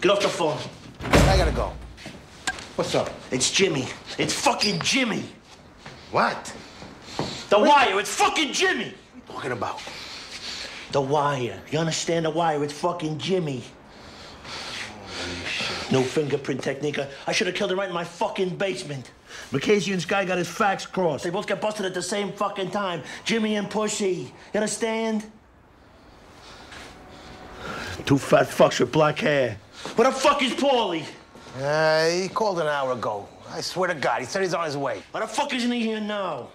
Get off the phone. I gotta go. What's up? It's Jimmy. It's fucking Jimmy. What? The Wire. It's fucking Jimmy. What are you talking about? The Wire. You understand the Wire? It's fucking Jimmy. No fingerprint technique. I- I should have killed him right in my fucking basement. Makazian's guy got his facts crossed. They both got busted at the same fucking time. Jimmy and Pussy. You understand? Two fat fucks with black hair. Where the fuck is Paulie? Uh, he called an hour ago. I swear to God, he said he's on his way. Why the fuck isn't he here now?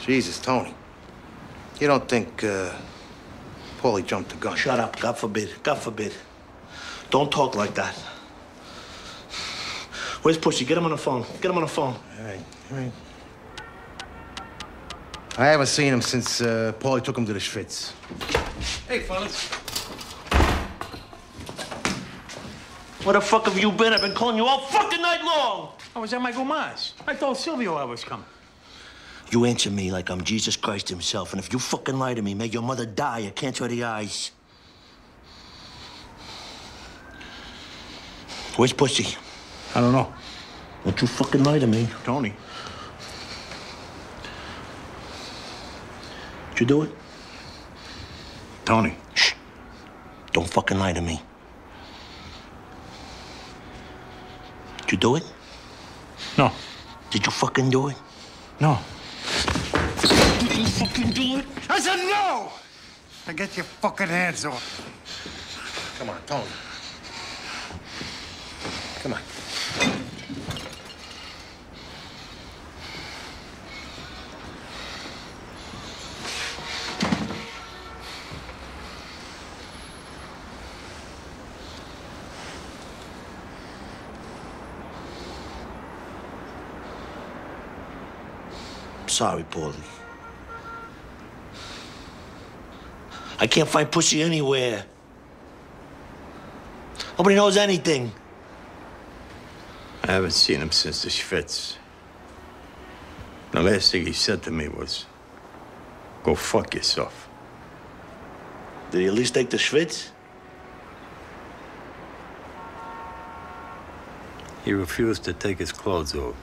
Jesus, Tony. You don't think, uh, Paulie jumped the gun? Shut up. God forbid. God forbid. Don't talk like that. Where's Pussy? Get him on the phone. Get him on the phone. All right, all right. I haven't seen him since uh, Paulie took him to the Schwitz. Hey, fellas. Where the fuck have you been? I've been calling you all fucking night long. I was at my Gomas. I told Silvio I was coming. You answer me like I'm Jesus Christ himself, and if you fucking lie to me, may your mother die of cancer of the eyes. Where's Pussy? I don't know. Don't you fucking lie to me. Tony. Did you do it? Tony. Shh. Don't fucking lie to me. Did you do it? No. Did you fucking do it? No. Did you fucking do it? I said no! Now get your fucking hands off. Come on, Tony. Come on. I'm sorry, Paulie. I can't find Pussy anywhere. Nobody knows anything. I haven't seen him since the Schwitz. The last thing he said to me was, go fuck yourself. Did he at least take the Schwitz? He refused to take his clothes off.